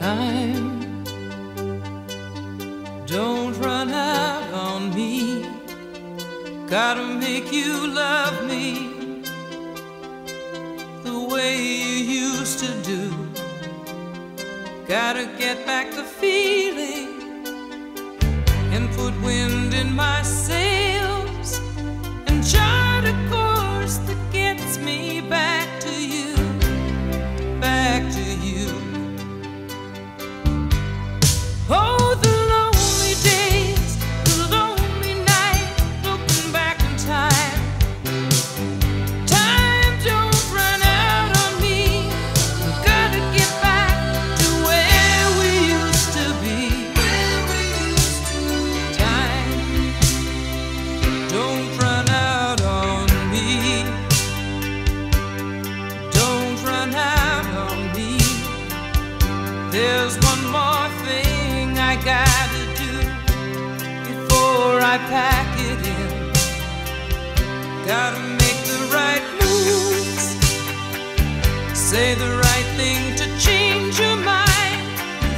time. Don't run out on me. Gotta make you love me the way you used to do. Gotta get back the feeling and put wind in my sails There's one more thing I gotta do before I pack it in. Gotta make the right moves, say the right thing to change your mind,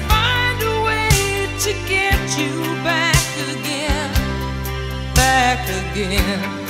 find a way to get you back again, back again.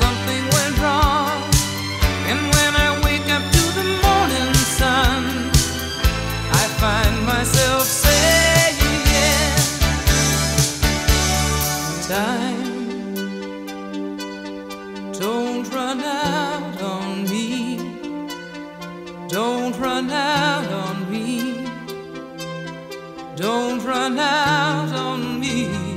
Something went wrong, and when I wake up to the morning sun, I find myself saying, Time, don't run out on me. Don't run out on me. Don't run out on me.